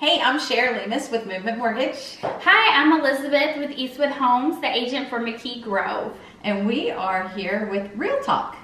Hey, I'm Cher Lemos with Movement Mortgage. Hi, I'm Elizabeth with Eastwood Homes, the agent for McKee Grove. And we are here with Real Talk.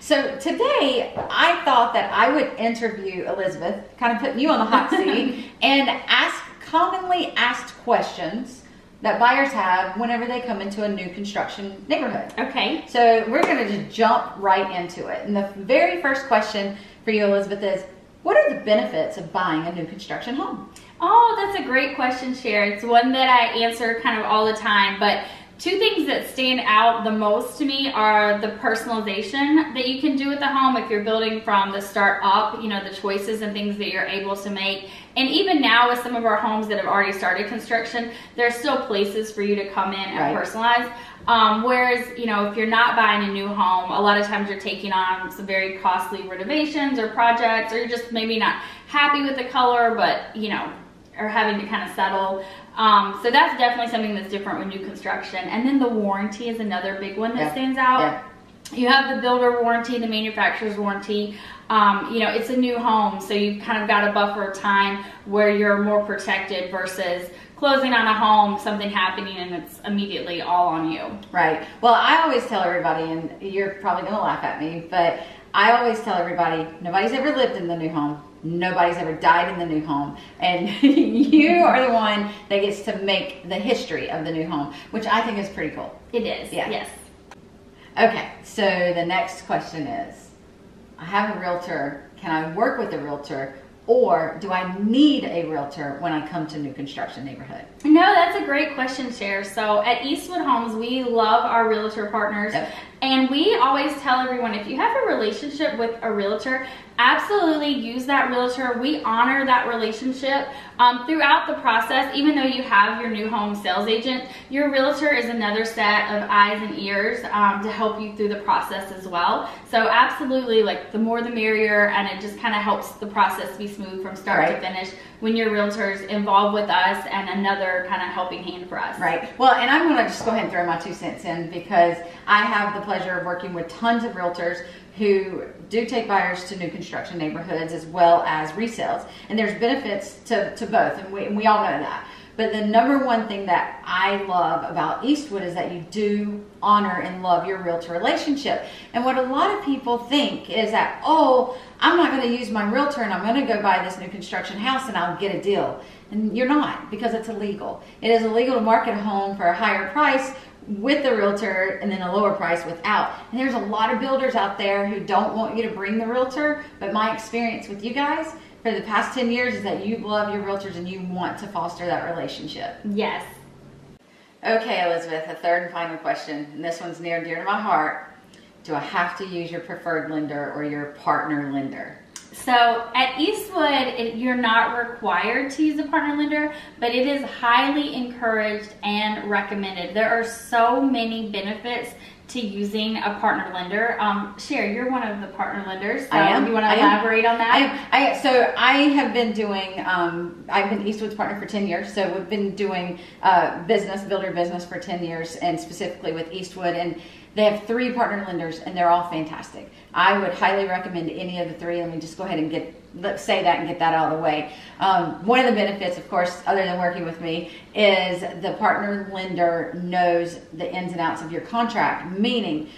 So today, I thought that I would interview Elizabeth, kind of putting you on the hot seat, and ask commonly asked questions that buyers have whenever they come into a new construction neighborhood. Okay. So we're going to just jump right into it. And the very first question for you, Elizabeth, is what are the benefits of buying a new construction home? Oh, that's a great question, Cher. It's one that I answer kind of all the time, but Two things that stand out the most to me are the personalization that you can do with the home if you're building from the start up, you know, the choices and things that you're able to make. And even now with some of our homes that have already started construction, there's still places for you to come in and right. personalize. Um, whereas, you know, if you're not buying a new home, a lot of times you're taking on some very costly renovations or projects, or you're just maybe not happy with the color, but, you know, are having to kind of settle. Um, so that's definitely something that's different with new construction. And then the warranty is another big one that yeah. stands out. Yeah. You have the builder warranty, the manufacturer's warranty. Um, you know, it's a new home, so you've kind of got a buffer of time where you're more protected versus closing on a home, something happening, and it's immediately all on you. Right. Well, I always tell everybody, and you're probably going to laugh at me, but I always tell everybody nobody's ever lived in the new home nobody's ever died in the new home and you are the one that gets to make the history of the new home which i think is pretty cool it is yeah yes okay so the next question is i have a realtor can i work with a realtor or do I need a realtor when I come to new construction neighborhood? No, that's a great question, Cher. So at Eastwood Homes, we love our realtor partners. Yep. And we always tell everyone if you have a relationship with a realtor, absolutely use that realtor. We honor that relationship um, throughout the process. Even though you have your new home sales agent, your realtor is another set of eyes and ears um, to help you through the process as well. So absolutely, like the more the merrier, and it just kind of helps the process be smooth from start right. to finish when your realtor's involved with us and another kind of helping hand for us. Right. Well, and I'm going to just go ahead and throw my two cents in because I have the pleasure of working with tons of realtors who do take buyers to new construction neighborhoods as well as resales. And there's benefits to, to both, and we, and we all know that. But the number one thing that I love about Eastwood is that you do honor and love your realtor relationship. And what a lot of people think is that, oh, I'm not going to use my realtor and I'm going to go buy this new construction house and I'll get a deal. And you're not because it's illegal. It is illegal to market a home for a higher price with the realtor and then a lower price without. And there's a lot of builders out there who don't want you to bring the realtor, but my experience with you guys for the past 10 years is that you love your realtors and you want to foster that relationship. Yes. Okay, Elizabeth, a third and final question, and this one's near and dear to my heart. Do I have to use your preferred lender or your partner lender? So at Eastwood, it, you're not required to use a partner lender, but it is highly encouraged and recommended. There are so many benefits to using a partner lender. Um, Cher, you're one of the partner lenders. So I am. You want to elaborate am. on that? I, I, so I have been doing. Um, I've been Eastwood's partner for ten years. So we've been doing uh, business builder business for ten years, and specifically with Eastwood and they have three partner lenders and they're all fantastic. I would highly recommend any of the three. Let me just go ahead and get let's say that and get that out of the way. Um, one of the benefits, of course, other than working with me, is the partner lender knows the ins and outs of your contract, meaning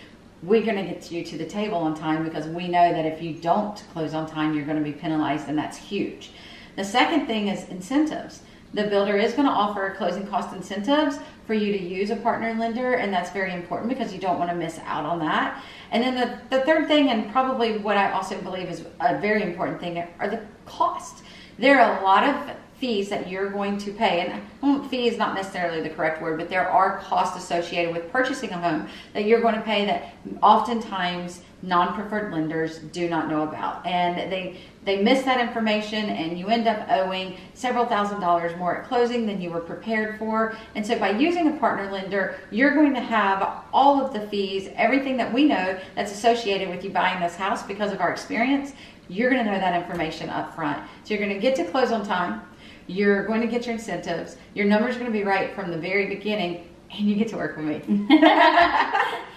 we're going to get you to the table on time because we know that if you don't close on time, you're going to be penalized, and that's huge. The second thing is incentives. The builder is going to offer closing cost incentives for you to use a partner lender, and that's very important because you don't want to miss out on that. And then the, the third thing, and probably what I also believe is a very important thing, are the costs. There are a lot of fees that you're going to pay, and fee is not necessarily the correct word, but there are costs associated with purchasing a home that you're going to pay that oftentimes non-preferred lenders do not know about and they they miss that information and you end up owing several thousand dollars more at closing than you were prepared for. And so by using a partner lender you're going to have all of the fees everything that we know that's associated with you buying this house because of our experience. You're going to know that information up front so you're going to get to close on time. You're going to get your incentives. Your numbers going to be right from the very beginning and you get to work with me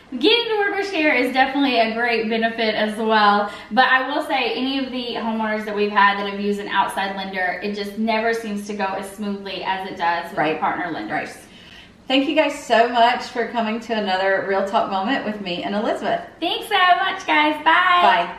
Getting to work with Cher is definitely a great benefit as well. But I will say, any of the homeowners that we've had that have used an outside lender, it just never seems to go as smoothly as it does with Right. partner lenders. Right. Thank you guys so much for coming to another Real Talk moment with me and Elizabeth. Thanks so much, guys. Bye. Bye.